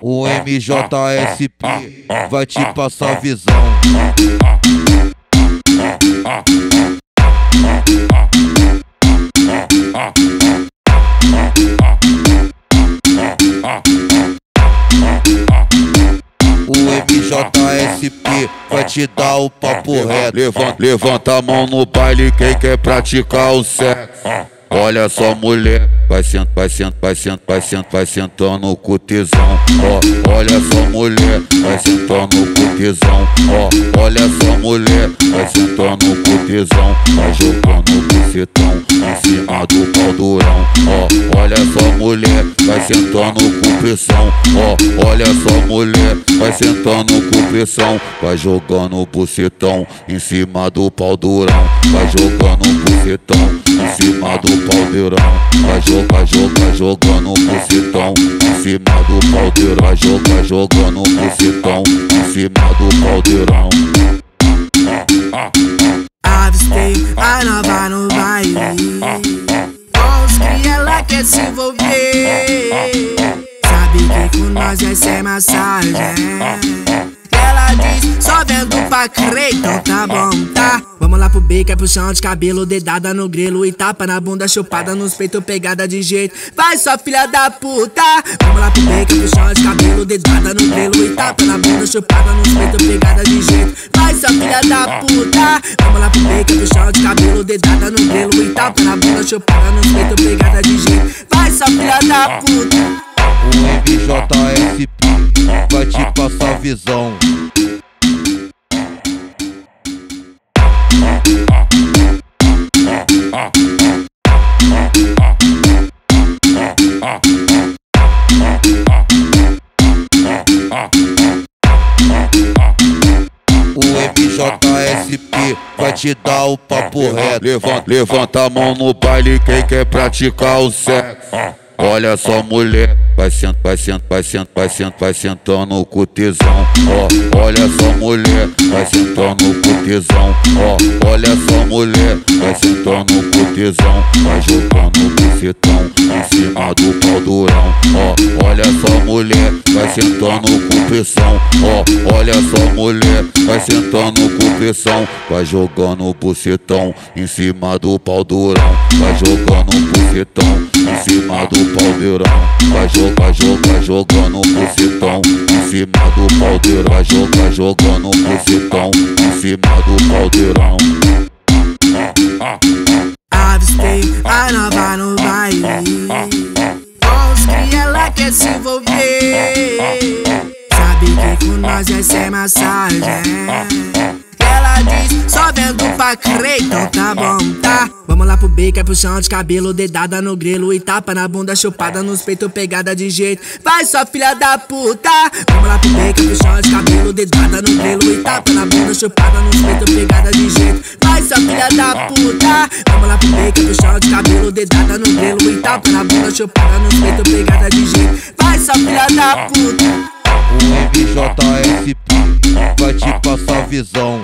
O MJSP vai te passar visão. O MJSP vai te dar o papo reto. Levanta, levanta a mão no baile quem quer praticar o sexo. Olha só, mulher, vai sent, vai sent, vai sent, vai sent, vai sentando com tesão. Ó, olha só, mulher, vai sentando com tesão. Ó, olha só, mulher, vai sentando com tesão. Vai jogando o em cima do pau durão. Ó, olha só, mulher, vai sentando com pressão. Ó, olha só, mulher, vai sentando com pressão. Vai jogando o bucetão em cima do pau durão. Vai jogando o bucetão em cima do paldeirão. Vai jogar, jogar, jogando o bucetão em cima do paldeirão. Vai jogar, jogando bucetão em cima do paldeirão. Avistei a nova no baile massagem Ela diz, só vendo pra crer, então tá bom, tá? Vamos lá pro beco, é pro chão de cabelo, dedada no grelo e tapa na bunda, chupada nos peitos, pegada de jeito. Vai, sua filha da puta! Vamos lá pro beco, é pro chão de cabelo, dedada no grelo e tapa na bunda, chupada nos peitos, pegada de jeito. Vai, sua filha da puta! Vamos lá pro beco, é pro chão de cabelo, dedada no grelo e tapa na bunda, chupada nos peitos, pegada de jeito. Vai, sua filha da puta! O MJSP vai te passar visão. O MJSP vai te dar o papo reto. Levanta, levanta a mão no baile quem quer praticar o sexo. Olha só, mulher, vai sent, vai sent, vai sent, vai sent, vai sentando com tesão. Ó, olha só, mulher, vai sentando com tesão. Ó, olha só, mulher, vai sentando com tesão. Vai jogando o bucetão em cima do pau durão. Ó, olha só, mulher, vai sentando com pressão. Ó, olha só, mulher, vai sentando com pressão. Vai jogando o bucetão em cima do pau durão. Vai jogando o bucetão em cima do paldeirão. Vai jogar, jogar, jogando o bucetão em cima do paldeirão. Vai jogar, jogando o bucetão em cima do paldeirão. Avistei a nova no baile os que ela quer se envolver Sabe que com nós vai ser massagem Ela diz, só vendo pra crer, então tá bom, tá? Vamos lá pro beco, é pro chão de cabelo, dedada no grelo e tapa na bunda, chupada nos peitos, pegada de jeito. Vai, sua filha da puta! Vamos lá pro beco, é pro chão de cabelo, dedada no grelo e tapa na bunda, chupada nos peitos, pegada de jeito. Vai, sua filha da puta! Vamos lá pro beco, é pro chão de cabelo, dedada no grelo e tapa na bunda, chupada nos peitos, pegada de jeito. Vai, sua filha da puta! MJSP vai te passar visão.